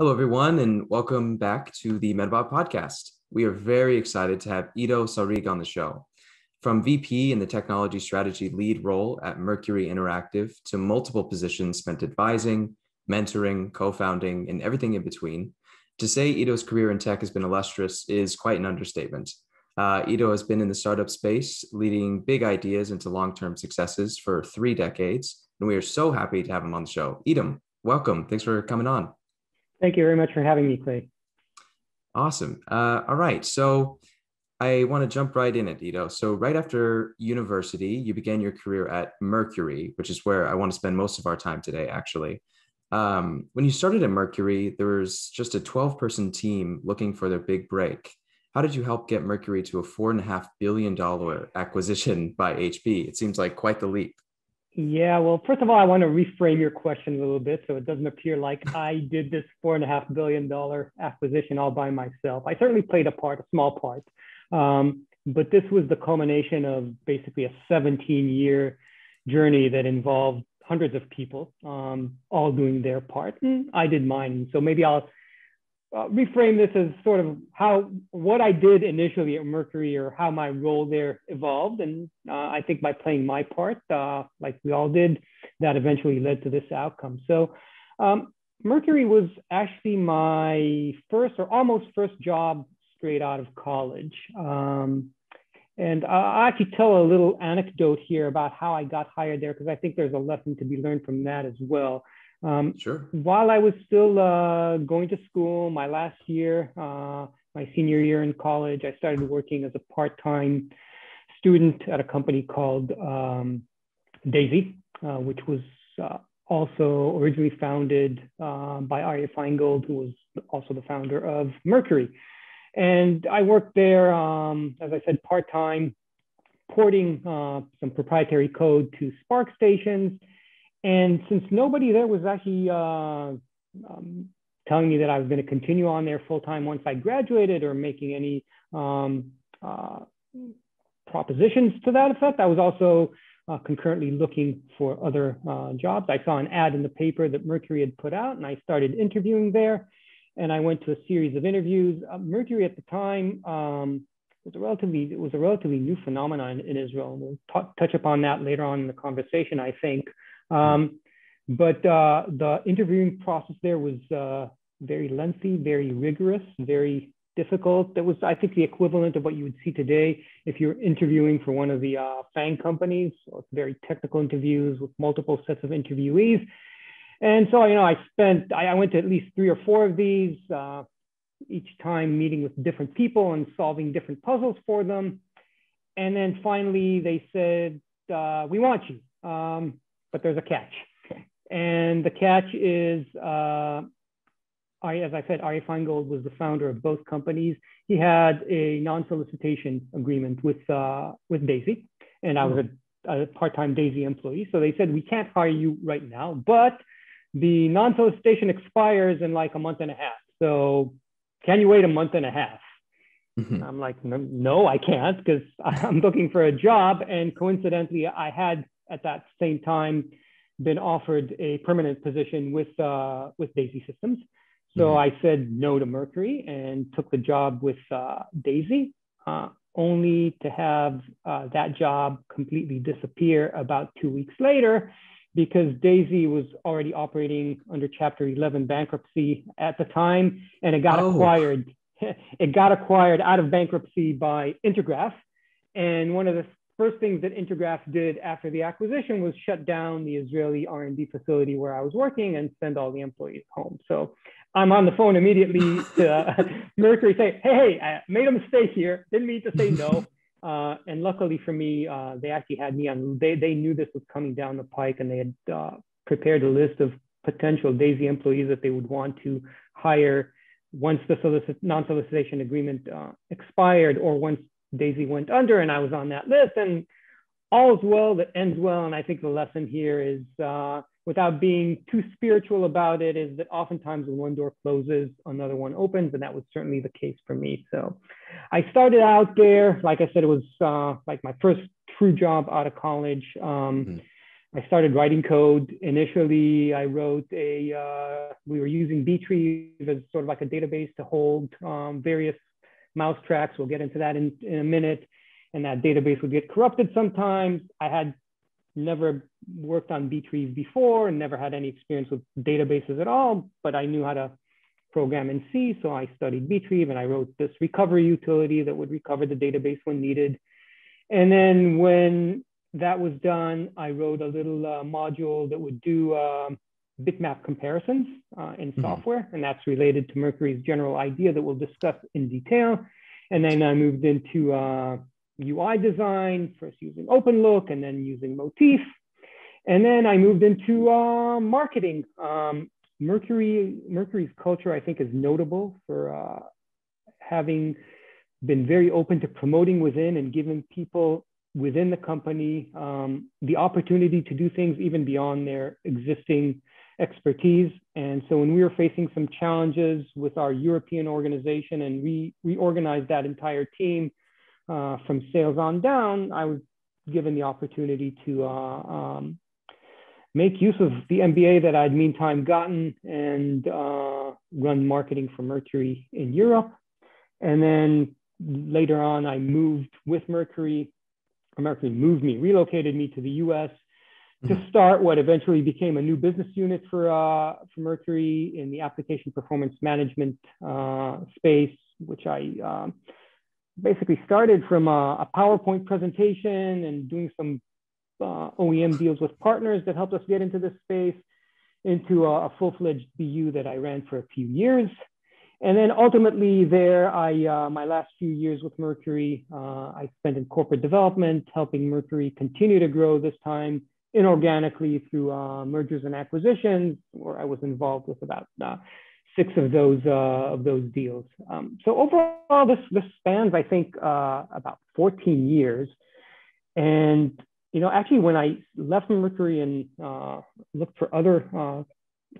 Hello, everyone, and welcome back to the Metabob podcast. We are very excited to have Ido Sarig on the show. From VP in the technology strategy lead role at Mercury Interactive to multiple positions spent advising, mentoring, co founding, and everything in between, to say Ido's career in tech has been illustrious is quite an understatement. Uh, Ido has been in the startup space, leading big ideas into long term successes for three decades, and we are so happy to have him on the show. Idom, welcome. Thanks for coming on. Thank you very much for having me, Klay. Awesome. Uh, all right. So I want to jump right in it. So right after university, you began your career at Mercury, which is where I want to spend most of our time today, actually. Um, when you started at Mercury, there was just a 12 person team looking for their big break. How did you help get Mercury to a four and a half billion dollar acquisition by HP? It seems like quite the leap. Yeah, well, first of all, I want to reframe your question a little bit so it doesn't appear like I did this four and a half billion dollar acquisition all by myself. I certainly played a part, a small part, um, but this was the culmination of basically a 17 year journey that involved hundreds of people, um, all doing their part. And I did mine. So maybe I'll uh, reframe this as sort of how what I did initially at Mercury or how my role there evolved. And uh, I think by playing my part, uh, like we all did, that eventually led to this outcome. So um, Mercury was actually my first or almost first job straight out of college. Um, and I'll actually tell a little anecdote here about how I got hired there because I think there's a lesson to be learned from that as well. Um, sure. While I was still uh, going to school, my last year, uh, my senior year in college, I started working as a part-time student at a company called um, Daisy, uh, which was uh, also originally founded uh, by Aryeh Feingold, who was also the founder of Mercury. And I worked there, um, as I said, part-time, porting uh, some proprietary code to SPARC stations and since nobody there was actually uh, um, telling me that I was going to continue on there full time once I graduated or making any um, uh, propositions to that effect, I was also uh, concurrently looking for other uh, jobs. I saw an ad in the paper that Mercury had put out, and I started interviewing there. And I went to a series of interviews. Uh, Mercury at the time um, was a relatively it was a relatively new phenomenon in Israel. We'll touch upon that later on in the conversation, I think. Um, but uh, the interviewing process there was uh, very lengthy, very rigorous, very difficult. That was, I think, the equivalent of what you would see today if you're interviewing for one of the uh, FANG companies. Very technical interviews with multiple sets of interviewees. And so, you know, I spent, I, I went to at least three or four of these, uh, each time meeting with different people and solving different puzzles for them. And then finally, they said, uh, we want you. Um, but there's a catch. And the catch is, uh, I, as I said, Aryeh Feingold was the founder of both companies. He had a non-solicitation agreement with, uh, with Daisy, and I was a, a part-time Daisy employee. So they said, we can't hire you right now, but the non-solicitation expires in like a month and a half. So can you wait a month and a half? Mm-hmm. I'm like, no, I can't because I'm looking for a job. And coincidentally, I had at that same time been offered a permanent position with, uh, with Daisy Systems. So mm-hmm. I said no to Mercury and took the job with uh, Daisy, uh, only to have uh, that job completely disappear about two weeks later because Daisy was already operating under Chapter 11 bankruptcy at the time, and it got oh. acquired. It got acquired out of bankruptcy by Intergraph. And one of the first things that Intergraph did after the acquisition was shut down the Israeli R&D facility where I was working and send all the employees home. So I'm on the phone immediately to uh, Mercury say, hey, hey, I made a mistake here. Didn't mean to say no. Uh, and luckily for me, uh, they actually had me on, they, they knew this was coming down the pike and they had uh, prepared a list of potential Daisy employees that they would want to hire once the solicit- non-solicitation agreement uh, expired or once Daisy went under and I was on that list and all's well that ends well. And I think the lesson here is uh, without being too spiritual about it is that oftentimes when one door closes, another one opens. And that was certainly the case for me. So I started out there, like I said, it was uh, like my first true job out of college. Um, mm-hmm. I started writing code. Initially, I wrote a, uh, we were using Btrieve as sort of like a database to hold um, various mouse tracks. We'll get into that in, in a minute. And that database would get corrupted sometimes. I had never worked on Btrieve before and never had any experience with databases at all, but I knew how to program in C. So I studied Btrieve and I wrote this recovery utility that would recover the database when needed. And then when that was done, I wrote a little uh, module that would do uh, bitmap comparisons uh, in mm-hmm. software. And that's related to Mercury's general idea that we'll discuss in detail. And then I moved into UI uh, design, first using OpenLook and then using Motif. And then I moved into uh, marketing. Um, Mercury, Mercury's culture, I think, is notable for uh, having been very open to promoting within and giving people within the company um, the opportunity to do things even beyond their existing expertise. And so when we were facing some challenges with our European organization and we reorganized that entire team uh, from sales on down, I was given the opportunity to uh, um, make use of the MBA that I'd meantime gotten and uh, run marketing for Mercury in Europe. And then later on, I moved with Mercury. Mercury moved me, relocated me to the US to mm-hmm. start what eventually became a new business unit for, uh, for Mercury in the application performance management uh, space, which I um, basically started from a, a PowerPoint presentation and doing some uh, OEM deals with partners that helped us get into this space, into a, a full-fledged BU that I ran for a few years. And then ultimately there, I, uh, my last few years with Mercury, uh, I spent in corporate development, helping Mercury continue to grow this time inorganically through uh, mergers and acquisitions, where I was involved with about uh, six of those uh, of those deals. Um, so overall, this this spans, I think, uh, about 14 years. And you know, actually, when I left Mercury and uh, looked for other uh,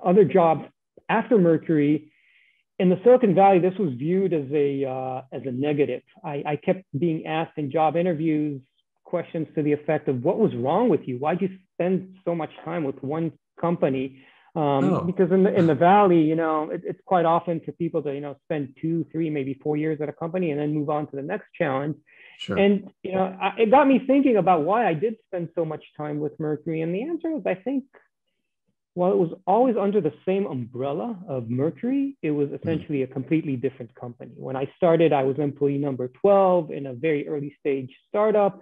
other jobs after Mercury in the Silicon Valley, this was viewed as a as a negative. I, I, kept being asked in job interviews questions to the effect of, "What was wrong with you? Why'd you spend so much time with one company?" Um, oh. Because in the in the Valley, you know, it, it's quite often for people to you know spend two, three, maybe four years at a company and then move on to the next challenge. Sure. And you know, I, it got me thinking about why I did spend so much time with Mercury, and the answer is, I think, while it was always under the same umbrella of Mercury, it was mm-hmm. essentially a completely different company. When I started, I was employee number 12 in a very early stage startup,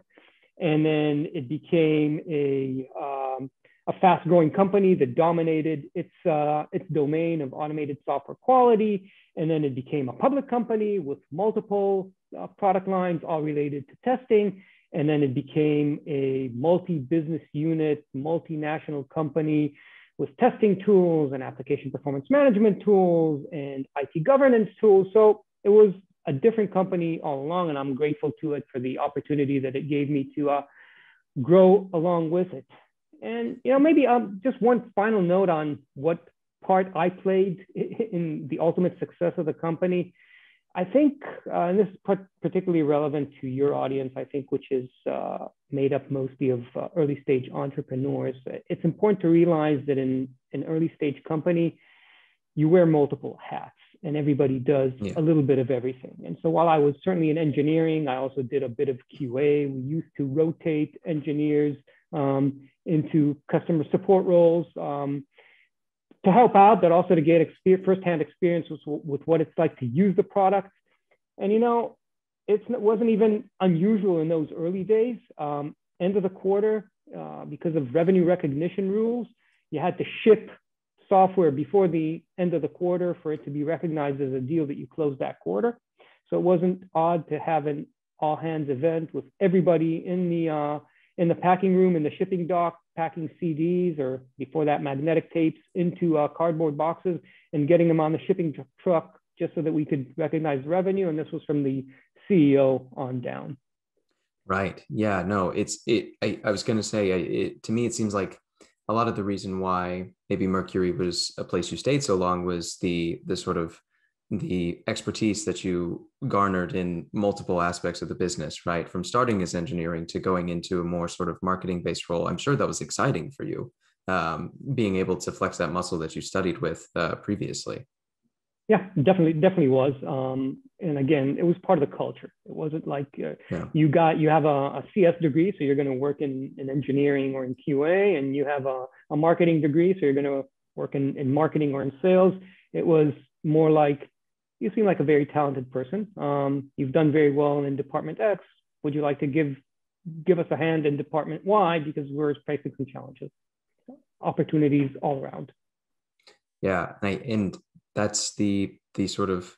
and then it became a um, a fast growing company that dominated its, uh, its domain of automated software quality. And then it became a public company with multiple uh, product lines, all related to testing. And then it became a multi-business unit, multinational company with testing tools and application performance management tools and IT governance tools. So it was a different company all along, and I'm grateful to it for the opportunity that it gave me to uh, grow along with it. And you know, maybe um, just one final note on what part I played in the ultimate success of the company. I think, uh, and this is particularly relevant to your audience, I think, which is uh, made up mostly of uh, early stage entrepreneurs. It's important to realize that in an early stage company, you wear multiple hats and everybody does yeah. a little bit of everything. And so while I was certainly in engineering, I also did a bit of QA. We used to rotate engineers um, into customer support roles. Um, to help out, but also to get experience, firsthand experience with, with what it's like to use the product. And you know, it wasn't even unusual in those early days. Um, end of the quarter, uh, because of revenue recognition rules, you had to ship software before the end of the quarter for it to be recognized as a deal that you closed that quarter. So it wasn't odd to have an all hands event with everybody in the uh, in the packing room in the shipping dock, packing CDs or before that magnetic tapes into uh, cardboard boxes and getting them on the shipping tr truck just so that we could recognize revenue. And this was from the CEO on down. Right. Yeah. No. It's it. I, I was going to say it. To me, it seems like a lot of the reason why maybe Mercury was a place you stayed so long was the the sort of the expertise that you garnered in multiple aspects of the business, right? From starting as engineering to going into a more sort of marketing based role. I'm sure that was exciting for you, um, being able to flex that muscle that you studied with uh, previously. Yeah, definitely, definitely was. Um, and again, it was part of the culture. It wasn't like uh, yeah. you got you have a, a CS degree, so you're going to work in, in engineering or in QA, and you have a, a marketing degree, so you're going to work in, in marketing or in sales. It was more like you seem like a very talented person. Um, you've done very well in Department X. Would you like to give give us a hand in Department Y because we're facing some challenges, opportunities all around. Yeah, and that's the the sort of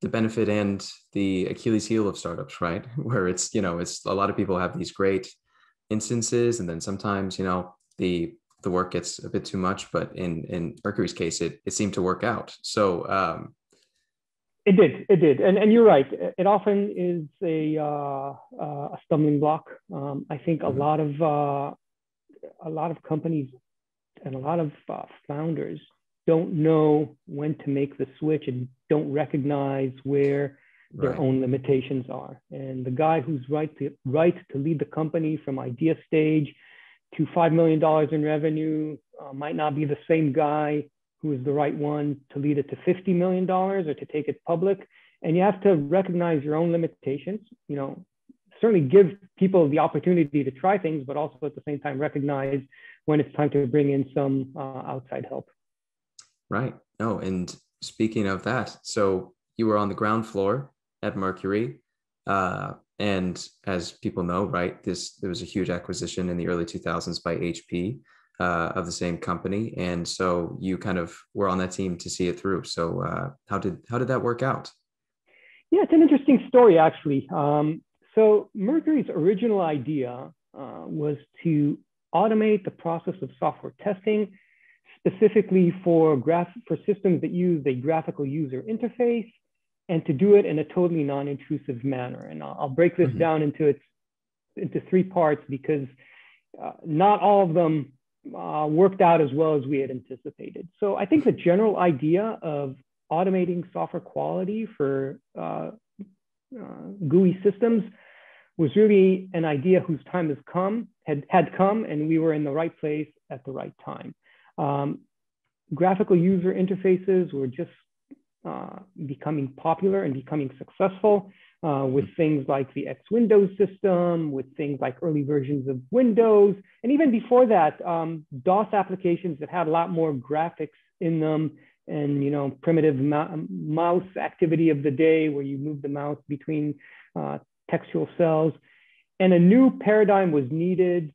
the benefit and the Achilles heel of startups, right? Where it's you know it's a lot of people have these great instances, and then sometimes you know the the work gets a bit too much. But in in Mercury's case, it it seemed to work out. So um, it did, it did, and and you're right. It often is a uh, uh, a stumbling block. Um, I think a mm-hmm. lot of uh, a lot of companies and a lot of uh, founders don't know when to make the switch and don't recognize where their right. own limitations are. And the guy who's right to right to lead the company from idea stage to five million dollars in revenue uh, might not be the same guy who is the right one to lead it to $50 million or to take it public. And you have to recognize your own limitations, you know, certainly give people the opportunity to try things, but also at the same time recognize when it's time to bring in some uh, outside help. Right. Oh, and speaking of that, so you were on the ground floor at Mercury. Uh, and as people know, right, this there was a huge acquisition in the early 2000s by HP uh, of the same company, and so you kind of were on that team to see it through. So uh, how did how did that work out? Yeah, it's an interesting story actually. Um, so Mercury's original idea uh, was to automate the process of software testing, specifically for graph for systems that use a graphical user interface, and to do it in a totally non-intrusive manner. And I'll, I'll break this mm-hmm. down into its into three parts because uh, not all of them uh, worked out as well as we had anticipated. So I think the general idea of automating software quality for uh, uh, GUI systems was really an idea whose time has come, had, had come, and we were in the right place at the right time. Um, graphical user interfaces were just uh, becoming popular and becoming successful uh, with things like the X Windows system, with things like early versions of Windows, and even before that, um, DOS applications that had a lot more graphics in them and you know primitive mouse activity of the day where you move the mouse between uh, textual cells. And a new paradigm was needed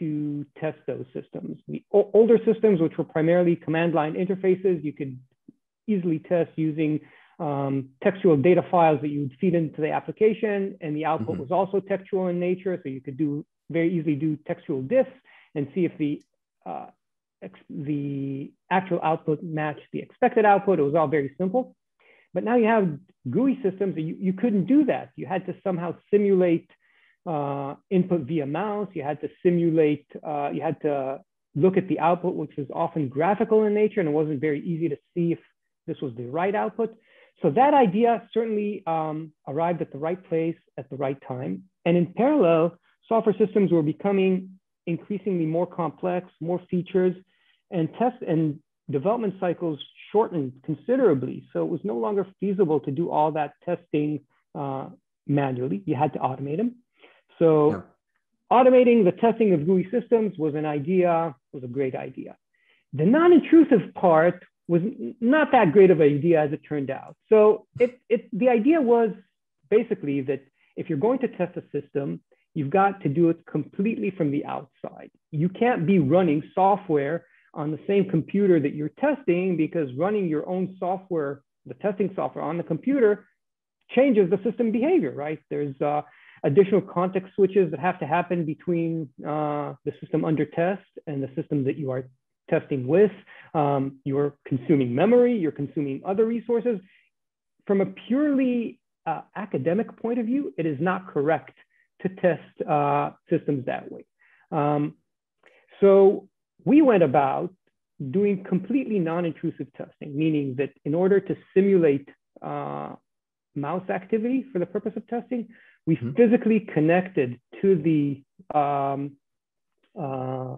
to test those systems. The older systems, which were primarily command line interfaces, you could easily test using um, textual data files that you would feed into the application, and the output mm-hmm. was also textual in nature, so you could do very easily do textual diffs and see if the uh, the actual output matched the expected output. It was all very simple. But now you have GUI systems, you, you couldn't do that. You had to somehow simulate uh, input via mouse. You had to simulate, uh, you had to look at the output, which was often graphical in nature, and it wasn't very easy to see if this was the right output. So that idea certainly um, arrived at the right place at the right time. And in parallel, software systems were becoming increasingly more complex, more features, and test and development cycles shortened considerably. So it was no longer feasible to do all that testing uh, manually. You had to automate them. So yeah. automating the testing of GUI systems was an idea, was a great idea. The non-intrusive part was not that great of an idea as it turned out. So it, it, the idea was basically that if you're going to test a system, you've got to do it completely from the outside. You can't be running software on the same computer that you're testing because running your own software, the testing software on the computer changes the system behavior, right? There's uh, additional context switches that have to happen between uh, the system under test and the system that you are testing with. Um, you're consuming memory, you're consuming other resources. From a purely uh, academic point of view, it is not correct to test uh, systems that way. Um, so we went about doing completely non-intrusive testing, meaning that in order to simulate uh, mouse activity for the purpose of testing. We mm-hmm. physically connected to the um, uh,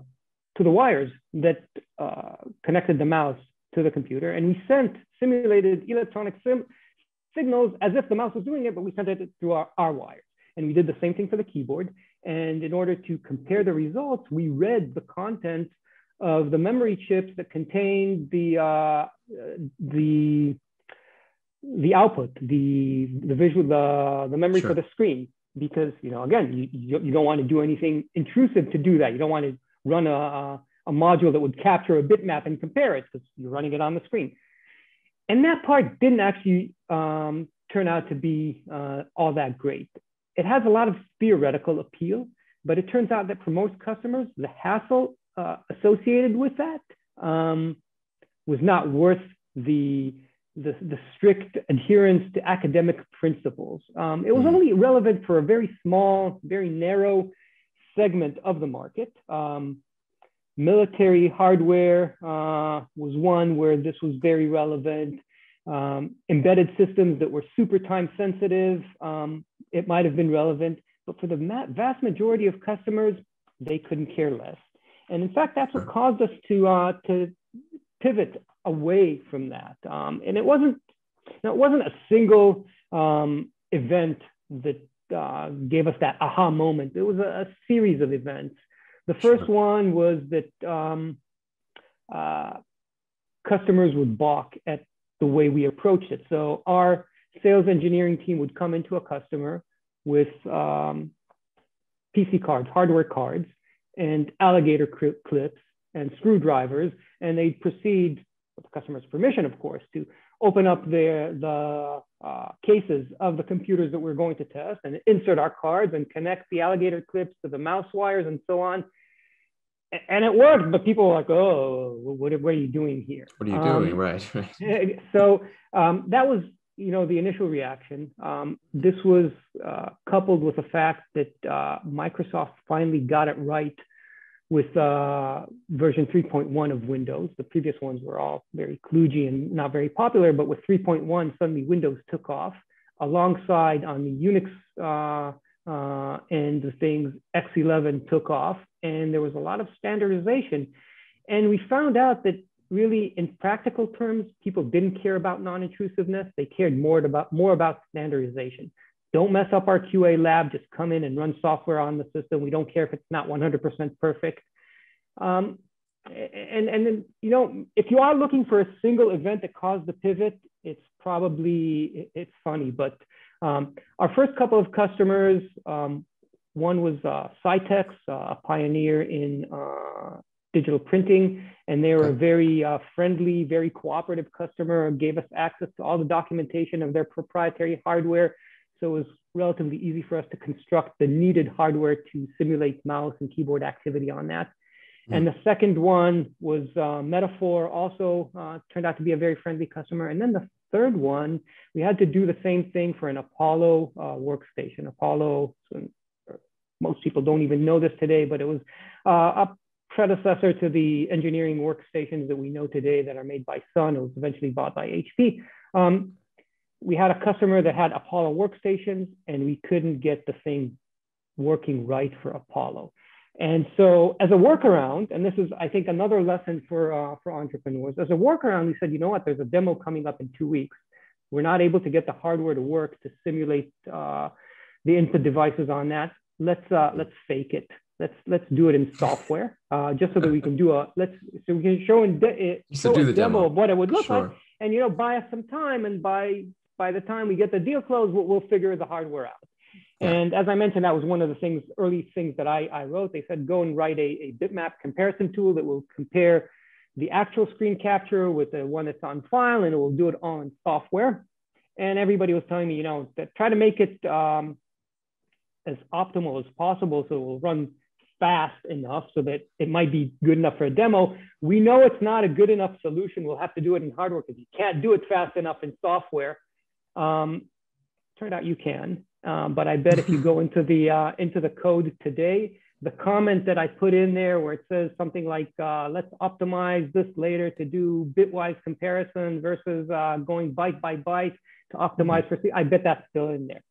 to the wires that uh, connected the mouse to the computer, and we sent simulated electronic sim- signals as if the mouse was doing it, but we sent it through our, our wires. And we did the same thing for the keyboard. And in order to compare the results, we read the content of the memory chips that contained the uh, the the output, the the visual, the the memory sure. for the screen. Because you know, again, you, you don't want to do anything intrusive to do that. You don't want to run a, a module that would capture a bitmap and compare it because you're running it on the screen. And that part didn't actually um, turn out to be uh, all that great. It has a lot of theoretical appeal, but it turns out that for most customers, the hassle uh, associated with that um, was not worth the, the, the, strict adherence to academic principles. Um, it was hmm. only relevant for a very small, very narrow segment of the market. Um, military hardware uh, was one where this was very relevant. Um, embedded systems that were super time sensitive, um, it might have been relevant, but for the vast majority of customers, they couldn't care less. And in fact, that's what caused us to, uh, to pivot away from that. Um, and it wasn't, it wasn't a single um, event that uh, gave us that aha moment. It was a, a series of events. The first sure. one was that um, uh, customers would balk at the way we approached it. So our sales engineering team would come into a customer with um, PC cards, hardware cards, and alligator clips and screwdrivers, and they'd proceed, with the customer's permission, of course, to open up their, the uh, cases of the computers that we're going to test and insert our cards and connect the alligator clips to the mouse wires and so on. And it worked, but people were like, oh, what, what are you doing here? What are you um, doing? Right, right. So um, that was, you know, the initial reaction. Um, this was uh, coupled with the fact that uh, Microsoft finally got it right with uh, version 3.1 of Windows. The previous ones were all very kludgy and not very popular, but with 3.1, suddenly Windows took off alongside on the Unix uh, uh, and the things X11 took off, and there was a lot of standardization. And we found out that really, in practical terms, people didn't care about non-intrusiveness. They cared more about more about standardization. Don't mess up our QA lab. Just come in and run software on the system. We don't care if it's not 100% perfect. Um, and and then, you know, if you are looking for a single event that caused the pivot, it's probably it's funny. But um, our first couple of customers, um, one was uh, Scitex, uh, a pioneer in uh, digital printing, and they were a very uh, friendly, very cooperative customer. Gave us access to all the documentation of their proprietary hardware so it was relatively easy for us to construct the needed hardware to simulate mouse and keyboard activity on that. Mm. And the second one was uh, Metaphor, also uh, turned out to be a very friendly customer. And then the third one, we had to do the same thing for an Apollo uh, workstation. Apollo, most people don't even know this today, but it was uh, a predecessor to the engineering workstations that we know today that are made by Sun. It was eventually bought by HP. Um, we had a customer that had Apollo workstations and we couldn't get the thing working right for Apollo. And so as a workaround, and this is, I think, another lesson for, uh, for entrepreneurs, as a workaround, we said, you know what, there's a demo coming up in two weeks. We're not able to get the hardware to work to simulate uh, the input devices on that. Let's, uh, let's fake it. Let's, let's do it in software, uh, just so that we can do a, let's, so we can show, in de- show a demo, demo, of what it would look sure. like. And, you know, buy us some time and by by the time we get the deal closed, we'll, we'll figure the hardware out. And as I mentioned, that was one of the things, early things that I, I wrote. They said, go and write a, a bitmap comparison tool that will compare the actual screen capture with the one that's on file, and it will do it all in software. And everybody was telling me, you know, that try to make it um, as optimal as possible so it will run fast enough so that it might be good enough for a demo. We know it's not a good enough solution. We'll have to do it in hardware because you can't do it fast enough in software. Um, turned out you can, um, but I bet if you go into the uh, into the code today, the comment that I put in there where it says something like, uh, let's optimize this later to do bitwise comparison versus uh, going byte by byte to optimize for, I bet that's still in there.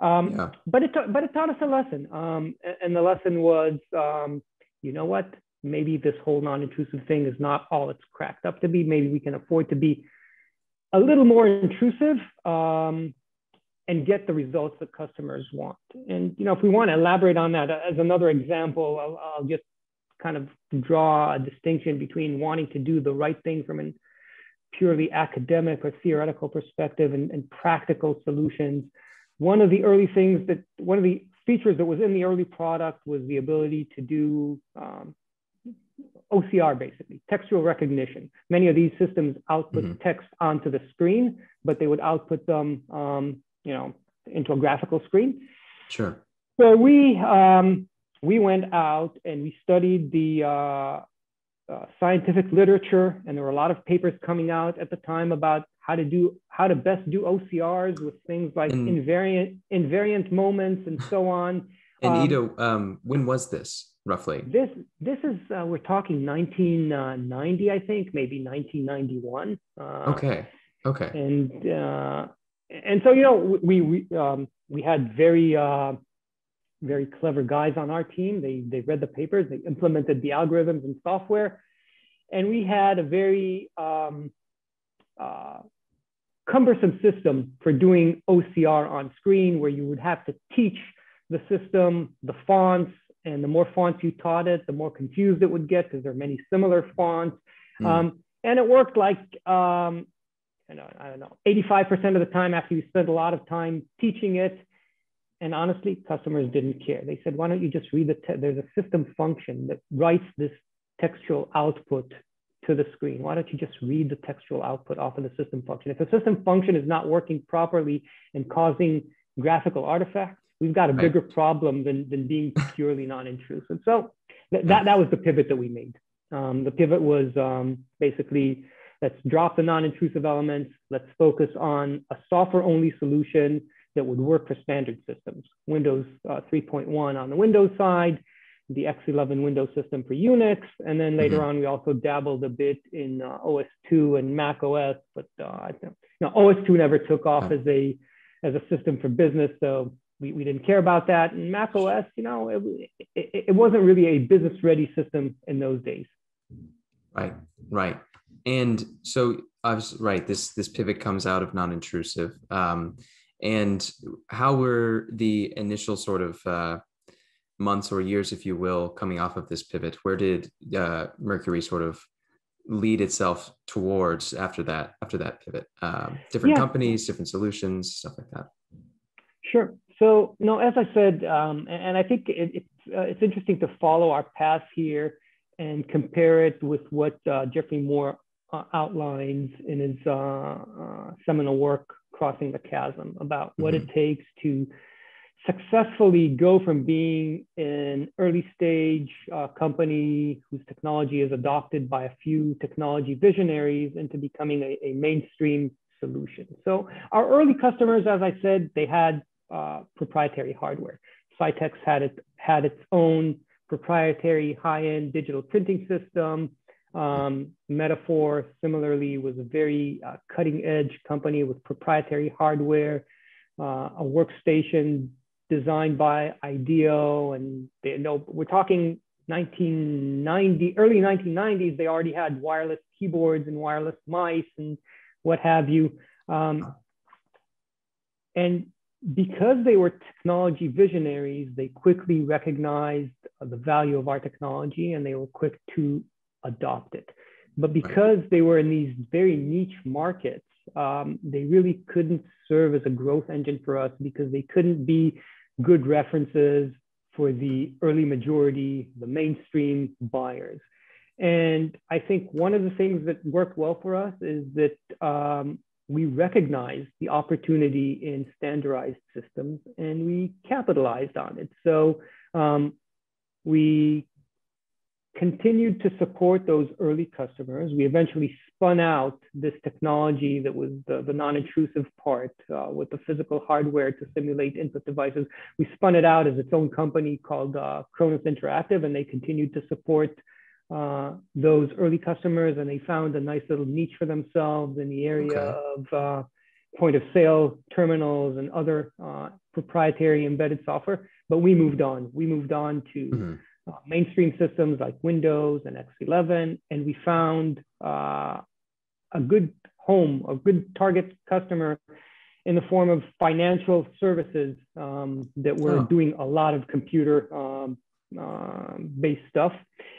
Um, yeah. But it but it taught us a lesson, um, and the lesson was, um, you know what? Maybe this whole non-intrusive thing is not all it's cracked up to be. Maybe we can afford to be a little more intrusive um, and get the results that customers want. And you know, if we want to elaborate on that as another example, I'll, I'll just kind of draw a distinction between wanting to do the right thing from a purely academic or theoretical perspective and, and practical solutions one of the early things that one of the features that was in the early product was the ability to do um, OCR basically, textual recognition. Many of these systems output mm-hmm. text onto the screen, but they would output them, um, you know, into a graphical screen. Sure. So we um, we went out and we studied the uh, uh, scientific literature, and there were a lot of papers coming out at the time about how to do how to best do OCRs with things like and, invariant invariant moments and so on. And um, Ido, um, when was this roughly? This this is uh, we're talking 1990, I think, maybe 1991. Uh, okay. Okay. And uh, and so you know we we um, we had very uh, very clever guys on our team. They they read the papers, they implemented the algorithms and software, and we had a very um, uh, cumbersome system for doing OCR on screen where you would have to teach the system the fonts and the more fonts you taught it, the more confused it would get because there are many similar fonts. Mm. Um, and it worked like, um, I, know, I don't know, 85% of the time after you spent a lot of time teaching it. And honestly, customers didn't care. They said, why don't you just read the, there's a system function that writes this textual output to the screen? Why don't you just read the textual output off of the system function? If the system function is not working properly and causing graphical artifacts, we've got a right. bigger problem than, than being purely non-intrusive. So th- that, that was the pivot that we made. Um, the pivot was um, basically, let's drop the non-intrusive elements. Let's focus on a software-only solution that would work for standard systems. Windows uh, 3.1 on the Windows side, the X11 Windows system for Unix. And then later mm-hmm. on, we also dabbled a bit in uh, OS2 and Mac OS, but uh, you know, OS2 never took off as a as a system for business, so we, we didn't care about that. And Mac OS, you know, it, it, it wasn't really a business ready system in those days. Right, right. And so I was right. This this pivot comes out of non-intrusive. Um, and how were the initial sort of uh, months or years, if you will, coming off of this pivot? Where did uh, Mercury sort of lead itself towards after that? After that pivot, um, different yeah. companies, different solutions, stuff like that. Sure. So, no, as I said, um, and, and, I think it, it's uh, it's interesting to follow our path here and compare it with what uh, Geoffrey Moore uh, outlines in his uh, uh, seminal work, "Crossing the Chasm," about what mm-hmm. it takes to successfully go from being an early stage uh, company whose technology is adopted by a few technology visionaries into becoming a, a mainstream solution. So our early customers, as I said, they had uh, proprietary hardware. Scitex had it had its own proprietary high-end digital printing system. Um, Metaphor similarly was a very uh, cutting-edge company with proprietary hardware, uh, a workstation designed by IDEO, and they know we're talking 1990, early 1990s. They already had wireless keyboards and wireless mice and what have you. Um, and because they were technology visionaries, they quickly recognized the value of our technology and they were quick to adopt it. But because they were in these very niche markets, um, they really couldn't serve as a growth engine for us because they couldn't be good references for the early majority, the mainstream buyers. And I think one of the things that worked well for us is that um, we recognized the opportunity in standardized systems and we capitalized on it. So um, we continued to support those early customers. We eventually spun out this technology that was the, the non-intrusive part uh, with the physical hardware to simulate input devices. We spun it out as its own company called uh, Kronos Interactive, and they continued to support uh, those early customers, and they found a nice little niche for themselves in the area okay. of uh, point of sale terminals and other uh, proprietary embedded software. But we moved on. We moved on to mm-hmm uh, mainstream systems like Windows and X11, and we found uh, a good home, a good target customer in the form of financial services um, that were oh. doing a lot of computer um, based stuff.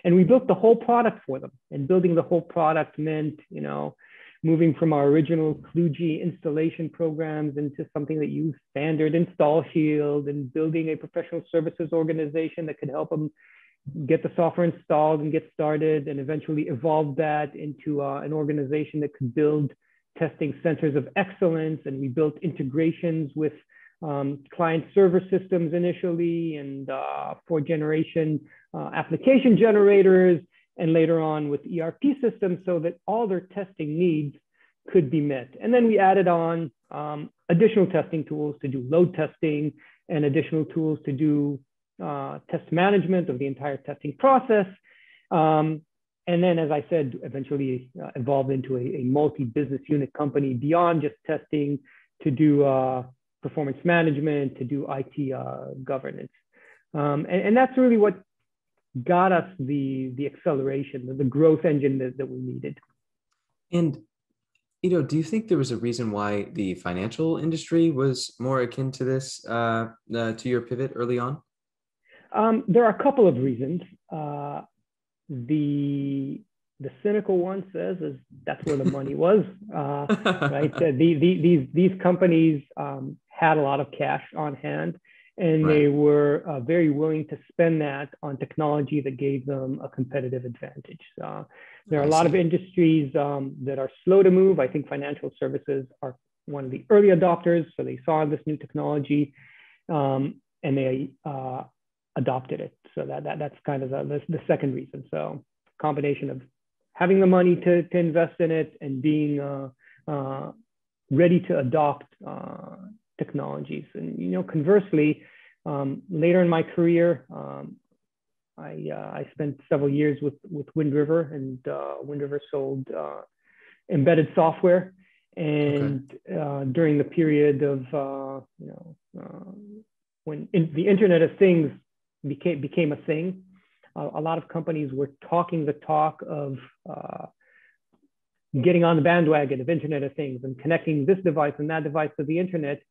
And we built the whole product for them. And building the whole product meant, you know, moving from our original Kludgy installation programs into something that used standard InstallShield and building a professional services organization that could help them get the software installed and get started and eventually evolve that into uh, an organization that could build testing centers of excellence. And we built integrations with um, client server systems initially and uh, fourth generation uh, application generators and later on with ERP systems so that all their testing needs could be met. And then we added on um, additional testing tools to do load testing and additional tools to do uh, test management of the entire testing process. Um, and then, as I said, eventually uh, evolved into a, a multi-business unit company beyond just testing to do uh, performance management, to do IT uh, governance. Um, and, and, that's really what got us the, the acceleration, the, the growth engine that, that we needed. And you know, do you think there was a reason why the financial industry was more akin to this, uh, uh, to your pivot early on? Um, there are a couple of reasons. Uh, the the cynical one says is that's where the money was, uh, right? The, the, these these companies um, had a lot of cash on hand, and right. they were uh, very willing to spend that on technology that gave them a competitive advantage. Uh, there are a lot of industries um, that are slow to move. I think financial services are one of the early adopters, so they saw this new technology, um, and they uh, adopted it. So that, that that's kind of the, the, the second reason. So combination of having the money to, to invest in it and being uh, uh, ready to adopt uh, technologies. And you know, conversely, um, later in my career, um, I, uh, I spent several years with, with Wind River, and uh, Wind River sold uh, embedded software. And okay. during the period of you know when in, the Internet of Things became became a thing. Uh, a lot of companies were talking the talk of uh, getting on the bandwagon of Internet of Things and connecting this device and that device to the internet.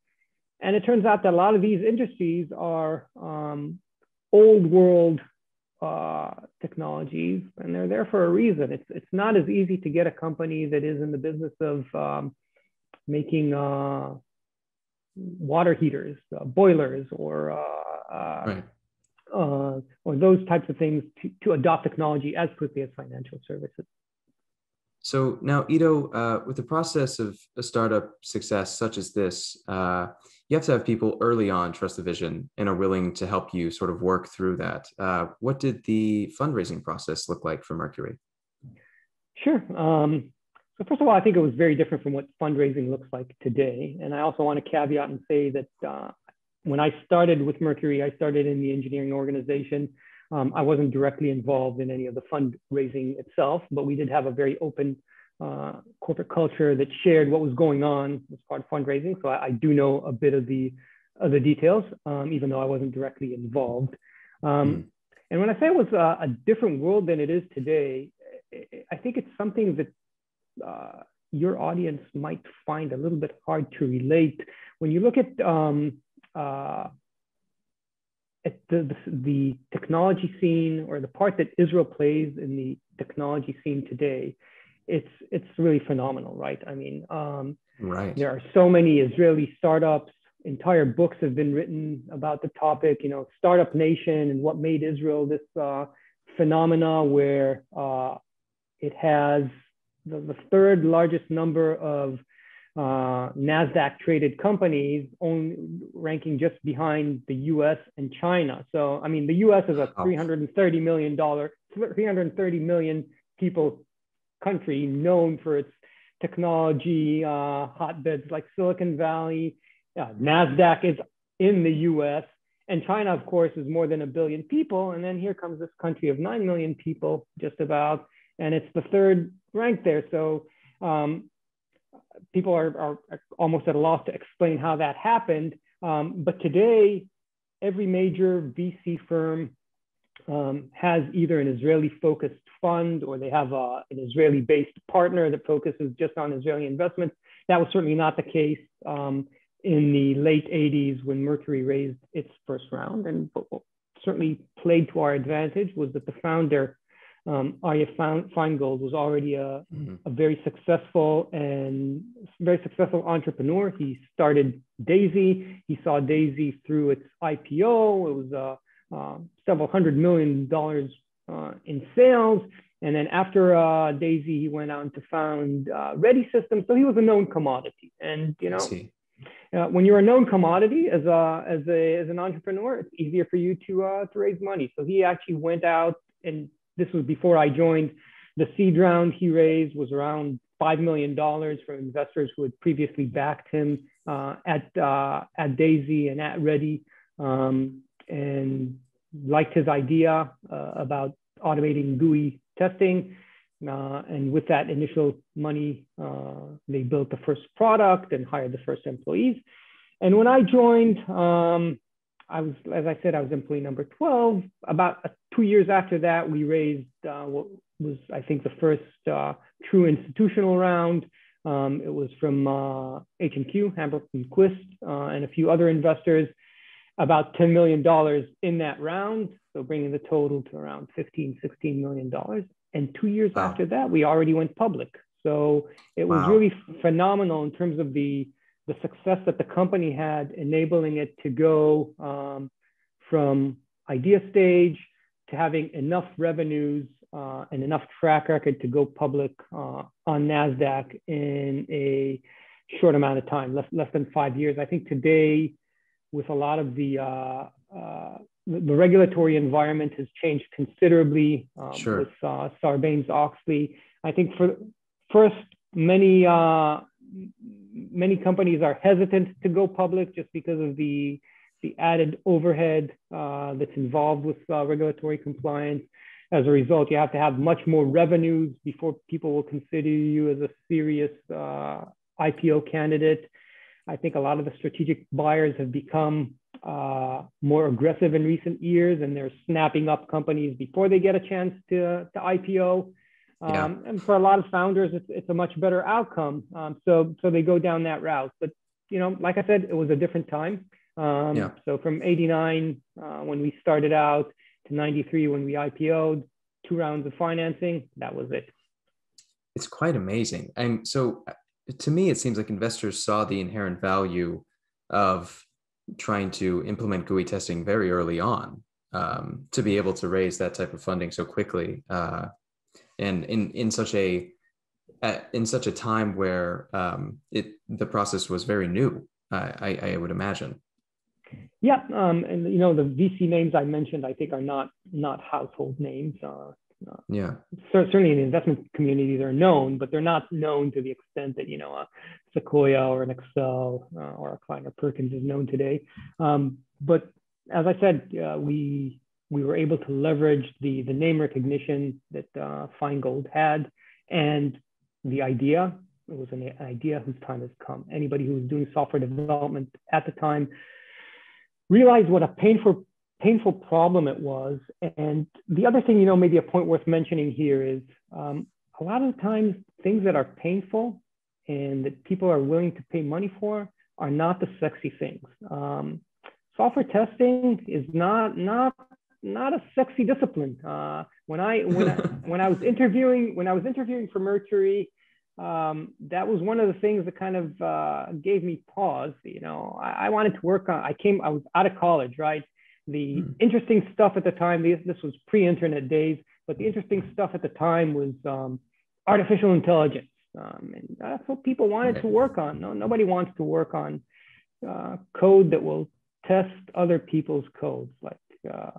And it turns out that a lot of these industries are um, old world uh, technologies, and they're there for a reason. It's it's not as easy to get a company that is in the business of um, making uh, water heaters, uh, boilers, or uh, uh, right uh, or those types of things to, to adopt technology as quickly as financial services. So now, uh, with the process of a startup success such as this, uh, you have to have people early on trust the vision and are willing to help you sort of work through that. Uh, what did the fundraising process look like for Mercury? Sure. Um, so first of all, I think it was very different from what fundraising looks like today. And I also want to caveat and say that uh, when I started with Mercury, I started in the engineering organization. Um, I wasn't directly involved in any of the fundraising itself, but we did have a very open uh, corporate culture that shared what was going on as part of fundraising. So I, I do know a bit of the of the details, um, even though I wasn't directly involved. Um, mm. And when I say it was a, a, different world than it is today, I think it's something that uh, your audience might find a little bit hard to relate. When you look at um, uh, the, the, the, technology scene or the part that Israel plays in the technology scene today, it's it's really phenomenal, right? I mean, um, right. There are so many Israeli startups. Entire books have been written about the topic. You know, Startup Nation and what made Israel this uh, phenomena, where uh, it has the, the third largest number of uh, NASDAQ traded companies, only ranking just behind the US and China. So, I mean, the US is a $330 million, 330 million people country known for its technology uh, hotbeds like Silicon Valley. Uh, NASDAQ is in the US. And China, of course, is more than a billion people. And then here comes this country of 9 million people, just about. And it's the third rank there. So um, people are, are, almost at a loss to explain how that happened. Um, but today, every major VC firm um, has either an Israeli focused fund or they have a, an Israeli based partner that focuses just on Israeli investments. That was certainly not the case um, in the late 80s when Mercury raised its first round. And certainly played to our advantage was that the founder, um, Aryeh Feingold, was already a, mm-hmm. a very successful and very successful entrepreneur. He started Daisy. He saw Daisy through its IPO. It was a uh, several hundred million dollars uh, in sales. And then after uh, Daisy, he went on to found uh, Ready Systems. So he was a known commodity. And you know, uh, when you're a known commodity as a as a as an entrepreneur, it's easier for you to uh, to raise money. So he actually went out, and this was before I joined. The seed round he raised was around five million dollars from investors who had previously backed him uh, at uh, at Daisy and at Ready. Um, and liked his idea uh, about automating GUI testing. Uh, and with that initial money, uh, they built the first product and hired the first employees. And when I joined, um, I was, as I said, I was employee number 12. About two years after that, we raised uh, what was, I think, the first uh, true institutional round. Um, it was from uh, H&Q, Hambrecht and Quist, and a few other investors about $10 million in that round. So bringing the total to around 15, 16 million dollars. And two years wow. after that, we already went public. So it was wow. really phenomenal in terms of the, the success that the company had, enabling it to go um, from idea stage to having enough revenues uh, and enough track record to go public uh, on NASDAQ in a short amount of time, less, less than five years. I think today with a lot of the uh, uh, the regulatory environment has changed considerably um, sure. with uh, Sarbanes-Oxley. I think for first, many uh, many companies are hesitant to go public just because of the the added overhead uh, that's involved with uh, regulatory compliance. As a result, you have to have much more revenues before people will consider you as a serious uh, IPO candidate. I think a lot of the strategic buyers have become uh, more aggressive in recent years and they're snapping up companies before they get a chance to, to IPO. Um, yeah. And for a lot of founders, it's, it's a much better outcome. Um, so, so they go down that route. But, you know, like I said, it was a different time. Um, yeah. So from 89, uh, when we started out, to 93, when we IPO'd, two rounds of financing, that was it. It's quite amazing. And so to me, it seems like investors saw the inherent value of trying to implement GUI testing very early on um, to be able to raise that type of funding so quickly, uh, and in in such a in such a time where um, it the process was very new. I, I would imagine. Yeah, um, and you know the VC names I mentioned, I think are not not household names. Uh, uh, yeah. Certainly in the investment community, they're known, but they're not known to the extent that, you know, a Sequoia or an Accel uh, or a Kleiner Perkins is known today. Um, but as I said, uh, we we were able to leverage the, the name recognition that uh, Finegold had and the idea. It was an idea whose time has come. Anybody who was doing software development at the time realized what a painful painful problem it was. And the other thing, you know, maybe a point worth mentioning here is um, a lot of times things that are painful and that people are willing to pay money for are not the sexy things. Um, software testing is not not not a sexy discipline. Uh, when I when I, when I was interviewing when I was interviewing for Mercury, um, that was one of the things that kind of uh, gave me pause. You know, I, I, wanted to work on. I came. I was out of college, right? The mm. interesting stuff at the time, this was pre-internet days, but the interesting stuff at the time was um, artificial intelligence. Um, and that's what people wanted to work on. No, nobody wants to work on uh, code that will test other people's codes. Like uh,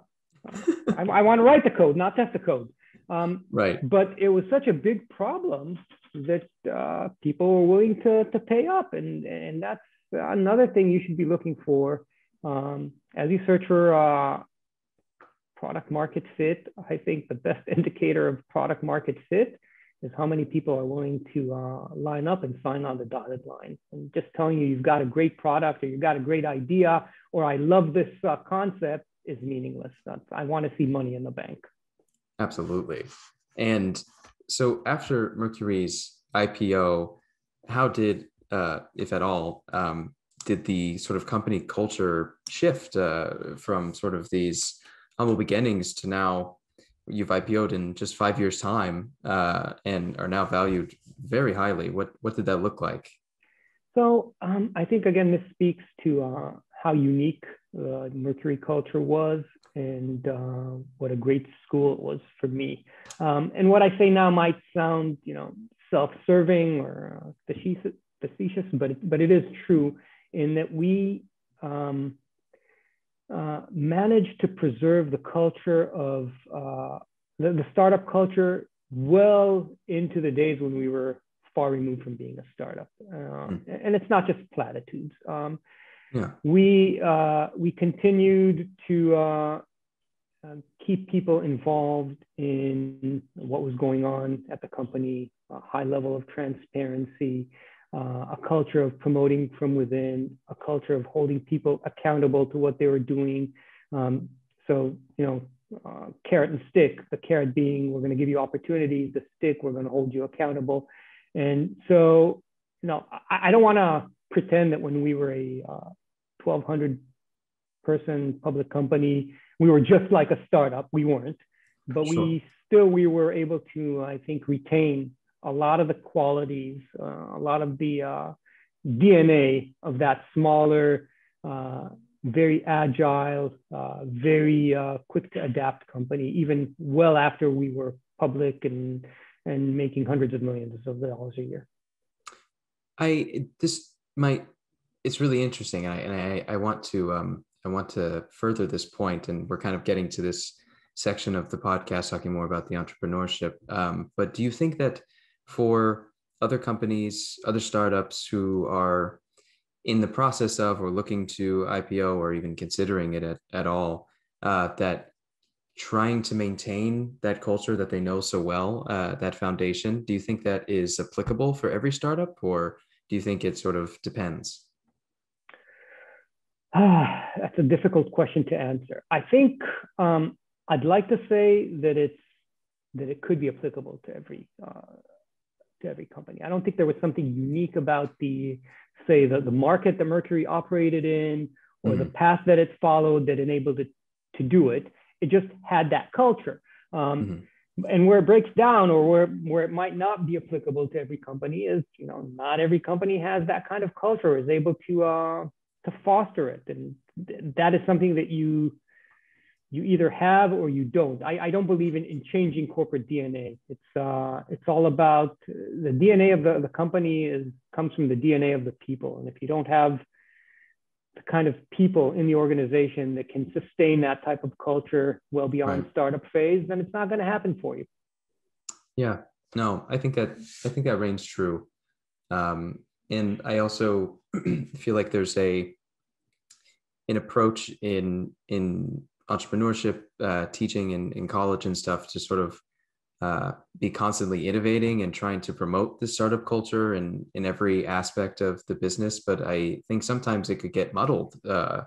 I, I want to write the code, not test the code. Um, right. But it was such a big problem that uh, people were willing to, to pay up. And, and that's another thing you should be looking for um, as you search for uh, product market fit. I think the best indicator of product market fit is how many people are willing to uh, line up and sign on the dotted line. And just telling you you've got a great product or you've got a great idea or I love this uh, concept is meaningless. That's, I want to see money in the bank. Absolutely. And so after Mercury's IPO, how did, uh, if at all, um, did the sort of company culture shift uh, from sort of these humble beginnings to now you've IPO'd in just five years time uh, and are now valued very highly. What what did that look like? So um, I think again this speaks to uh, how unique Mercury culture was and uh, what a great school it was for me. Um, and what I say now might sound you know self-serving or uh, facetious, facetious, but it, but it is true in that we um, uh, managed to preserve the culture of uh, the, the, startup culture well into the days when we were far removed from being a startup. Uh, mm. And it's not just platitudes. Um, yeah. We uh, we continued to uh, um, keep people involved in what was going on at the company, a high level of transparency, uh, a culture of promoting from within, a culture of holding people accountable to what they were doing. Um, so, you know, uh, carrot and stick, the carrot being we're going to give you opportunities, the stick, we're going to hold you accountable. And so, you know, I, I don't want to pretend that when we were a uh, 1,200 person public company, we were just like a startup. We weren't, but sure. we still we were able to, I think, retain a lot of the qualities, uh, a lot of the uh, DNA of that smaller, uh, very agile, uh, very uh, quick to adapt company, even well after we were public and and making hundreds of millions of dollars a year. I this might it's really interesting, and I and I, I want to um, I want to further this point, and we're kind of getting to this section of the podcast talking more about the entrepreneurship. Um, but do you think that for other companies, other startups who are in the process of or looking to IPO or even considering it at, at all, uh, that trying to maintain that culture that they know so well, uh, that foundation, do you think that is applicable for every startup or do you think it sort of depends? Ah, that's a difficult question to answer. I think um, I'd like to say that it's that it could be applicable to every uh, to every company. I don't think there was something unique about the, say, the, the market that Mercury operated in or mm-hmm. the path that it followed that enabled it to do it. It just had that culture. Um, mm-hmm. And where it breaks down or where, where it might not be applicable to every company is, you know, not every company has that kind of culture, or is able to, uh, to foster it. And that is something that you you either have or you don't. I, I don't believe in, in changing corporate DNA. It's uh, it's all about the DNA of the, the company is comes from the DNA of the people. And if you don't have the kind of people in the organization that can sustain that type of culture well beyond right. startup phase, then it's not going to happen for you. Yeah, no, I think that I think that reigns true. Um, and I also feel like there's a an approach in in entrepreneurship uh, teaching in, in college and stuff to sort of uh, be constantly innovating and trying to promote the startup culture in, in every aspect of the business. But I think sometimes it could get muddled, uh,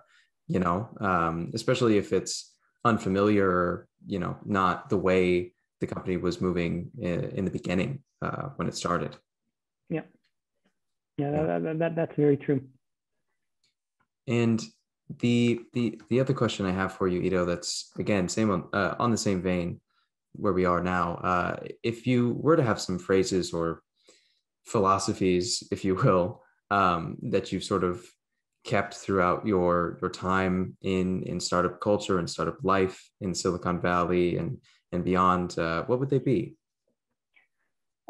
you know, um, especially if it's unfamiliar, or, you know, not the way the company was moving in, in the beginning uh, when it started. Yeah. Yeah, that, that, that, that's very true. And the the the other question I have for you, Ido, that's again same on uh, on the same vein where we are now. Uh, if you were to have some phrases or philosophies, if you will, um, that you've sort of kept throughout your your time in in startup culture and startup life in Silicon Valley and and beyond, uh, what would they be?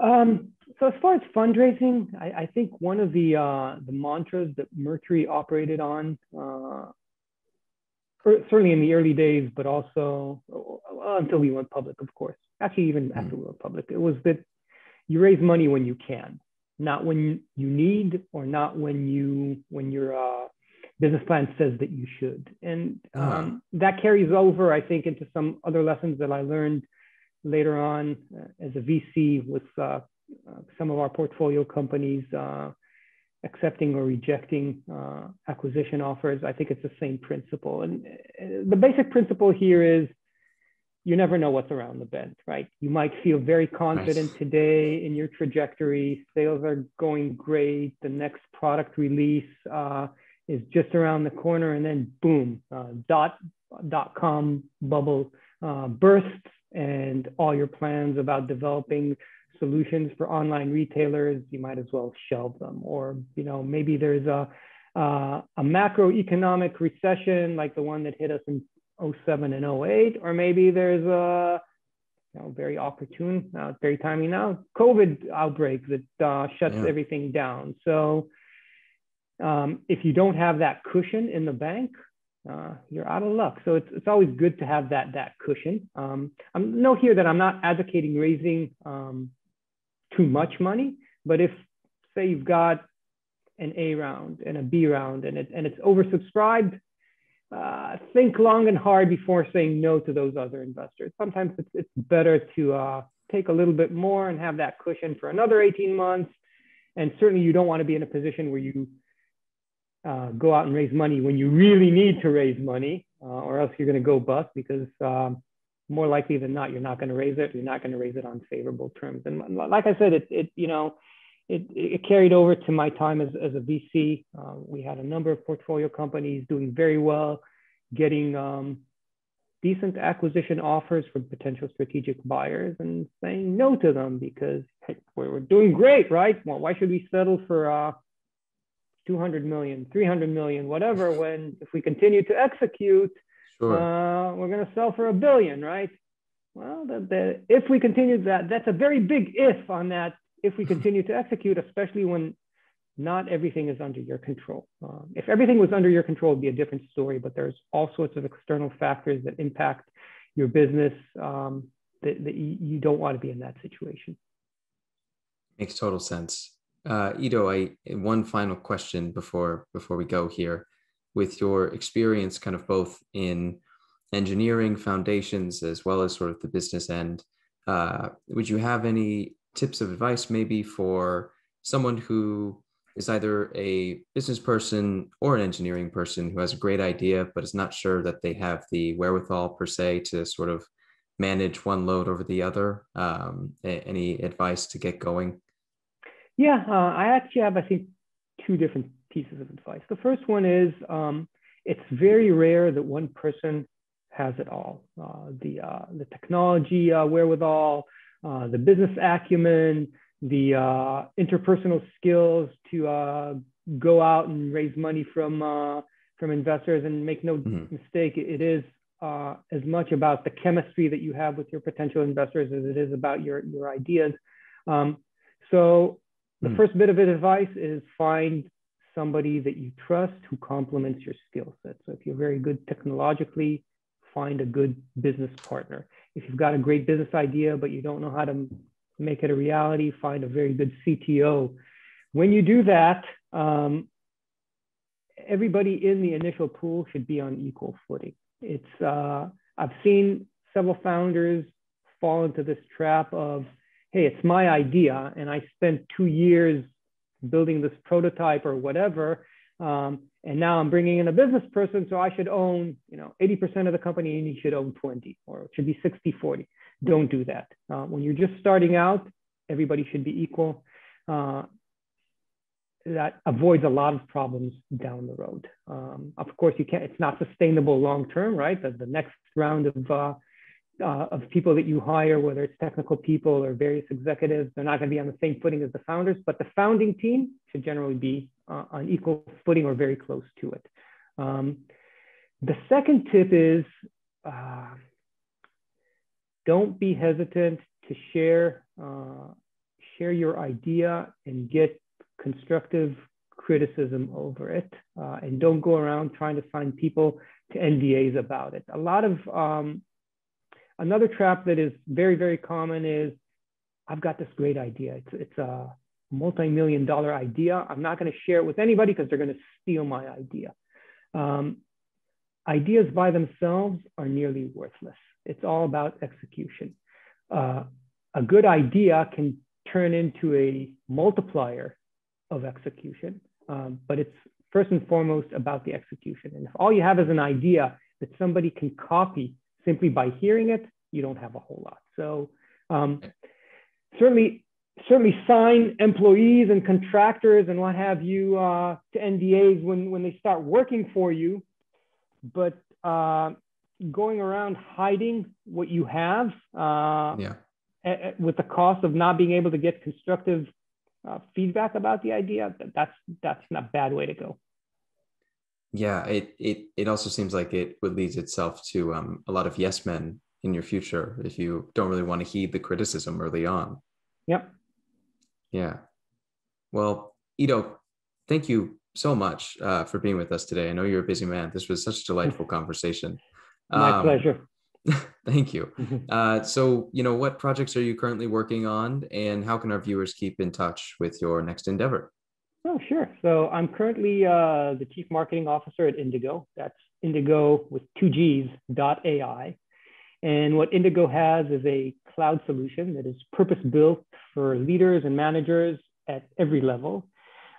Um, so as far as fundraising, I, I think one of the uh, the mantras that Mercury operated on, uh, certainly in the early days, but also well, until we went public, of course. Actually, even mm. after we went public, it was that you raise money when you can, not when you need, or not when you when your uh, business plan says that you should. And uh-huh. um, that carries over, I think, into some other lessons that I learned later on uh, as a VC with uh, uh, some of our portfolio companies uh, accepting or rejecting uh, acquisition offers. I think it's the same principle. And the basic principle here is you never know what's around the bend, right? You might feel very confident nice. today in your trajectory. Sales are going great. The next product release uh, is just around the corner, and then boom, uh, dot dot com bubble uh, bursts, and all your plans about developing solutions for online retailers, you might as well shelve them. Or you know maybe there's a uh, a macroeconomic recession like the one that hit us in 07 and 08, or maybe there's a you know, very opportune, uh, very timely now, COVID outbreak that uh, shuts yeah. everything down. So um, if you don't have that cushion in the bank, uh, you're out of luck. So it's, it's always good to have that, that cushion. Um, I'm note here that I'm not advocating raising um, too much money, but if say you've got an A round and a B round and, it, and it's oversubscribed, uh, think long and hard before saying no to those other investors. Sometimes it's, it's better to uh, take a little bit more and have that cushion for another 18 months. And certainly you don't want to be in a position where you uh, go out and raise money when you really need to raise money, uh, or else you're going to go bust because um, more likely than not, you're not going to raise it. You're not going to raise it on favorable terms. And like I said, it, it you know, it, it carried over to my time as, as a VC. Uh, we had a number of portfolio companies doing very well, getting um, decent acquisition offers from potential strategic buyers and saying no to them because hey, we're, doing great, right? Well, why should we settle for uh, 200 million, 300 million, whatever, when if we continue to execute, sure. uh, we're going to sell for a billion, right? Well, the, the, if we continue that, that's a very big if on that. If we continue to execute, especially when not everything is under your control. Um, if everything was under your control, it'd be a different story. But there's all sorts of external factors that impact your business um, that, that you don't want to be in that situation. Makes total sense. Uh, Ido, I one final question before before we go here. With your experience, kind of both in engineering foundations as well as sort of the business end, uh, would you have any tips of advice maybe for someone who is either a business person or an engineering person who has a great idea but is not sure that they have the wherewithal per se to sort of manage one load over the other? Um, any advice to get going? Yeah, uh, I actually have, I think, two different pieces of advice. The first one is um, it's very rare that one person has it all uh, the, uh, the technology uh, wherewithal, uh, the business acumen, the uh, interpersonal skills to go out and raise money from, from investors. And make no mm-hmm. mistake, it is as much about the chemistry that you have with your potential investors as it is about your, your ideas. Um, so the mm. first bit of advice is find somebody that you trust who complements your skill set. So if you're very good technologically, find a good business partner. If you've got a great business idea, but you don't know how to make it a reality, find a very good CTO. When you do that, um, everybody in the initial pool should be on equal footing. It's uh, I've seen several founders fall into this trap of hey, it's my idea, and I spent two years building this prototype or whatever, um, and now I'm bringing in a business person, so I should own, you know, 80% of the company, and you should own 20, or it should be 60, 40. Don't do that. Uh, when you're just starting out, everybody should be equal. Uh, that avoids a lot of problems down the road. Um, of course, you can't. It's not sustainable long term, right? The, the next round of uh, uh, of people that you hire, whether it's technical people or various executives, they're not going to be on the same footing as the founders, but the founding team should generally be uh, on equal footing or very close to it. Um, the second tip is uh, don't be hesitant to share uh, share your idea and get constructive criticism over it, uh, and don't go around trying to find people to NDAs about it. A lot of um, another trap that is very, very common is I've got this great idea. It's, it's a multi-million dollar idea. I'm not going to share it with anybody because they're going to steal my idea. Um, ideas by themselves are nearly worthless. It's all about execution. Uh, a good idea can turn into a multiplier of execution, um, but it's first and foremost about the execution. And if all you have is an idea that somebody can copy simply by hearing it, you don't have a whole lot. So um, certainly, certainly sign employees and contractors and what have you uh, to NDAs when, when they start working for you. But uh, going around hiding what you have uh, yeah. with the cost of not being able to get constructive uh, feedback about the idea, that's that's not a bad way to go. Yeah, it it it also seems like it would lead itself to um, a lot of yes men in your future if you don't really want to heed the criticism early on. Yep. Yeah. Well, Ido, thank you so much uh, for being with us today. I know you're a busy man. This was such a delightful conversation. My um, pleasure. thank you. Uh, so, you know, what projects are you currently working on, and how can our viewers keep in touch with your next endeavor? Oh, sure. So, I'm currently uh, the chief marketing officer at Indiggo. That's Indiggo with two G's dot AI. And what Indiggo has is a cloud solution that is purpose built for leaders and managers at every level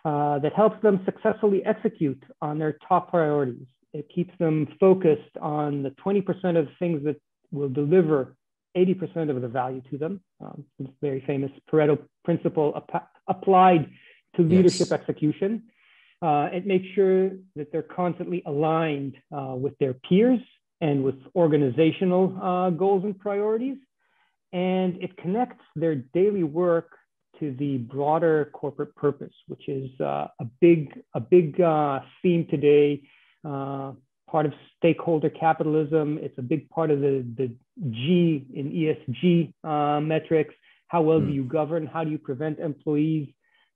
uh, that helps them successfully execute on their top priorities. It keeps them focused on the 20% of things that will deliver 80% of the value to them. Um, it's very famous Pareto principle ap- applied to leadership yes. execution. Uh, it makes sure that they're constantly aligned uh, with their peers and with organizational uh, goals and priorities. And it connects their daily work to the broader corporate purpose, which is uh, a big, a big uh, theme today, uh, part of stakeholder capitalism. It's a big part of the, the G in ESG uh, metrics. How well mm. do you govern? How do you prevent employees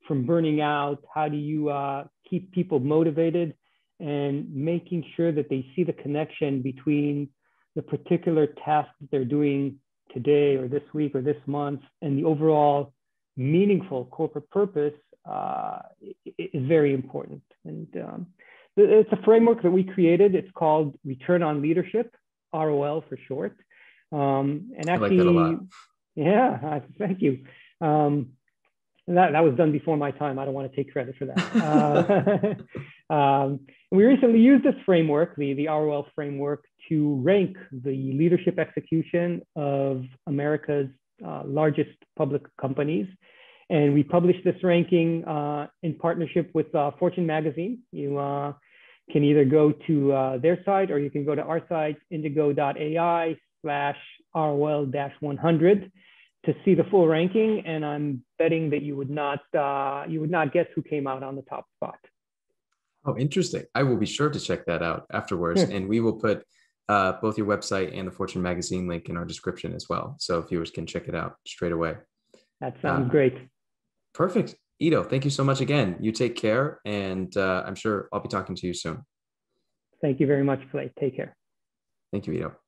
from burning out? How do you uh, keep people motivated? And making sure that they see the connection between the particular task that they're doing today or this week or this month and the overall meaningful corporate purpose uh, is very important. And um, it's a framework that we created. It's called Return on Leadership, ROL for short. Um, and actually, like yeah, thank you. Um, that, that was done before my time. I don't want to take credit for that. uh, um, we recently used this framework, the, the ROL framework, to rank the leadership execution of America's uh, largest public companies. And we published this ranking uh, in partnership with uh, Fortune Magazine. You uh, can either go to uh, their site or you can go to our site, indiggo.ai slash ROL-100 to see the full ranking. And I'm betting that you would not uh, you would not guess who came out on the top spot. Oh, interesting. I will be sure to check that out afterwards. and we will put uh, both your website and the Fortune magazine link in our description as well. So viewers can check it out straight away. That sounds uh, great. Perfect. Ido, thank you so much again. You take care, and uh, I'm sure I'll be talking to you soon. Thank you very much, Klay. Take care. Thank you, Ido.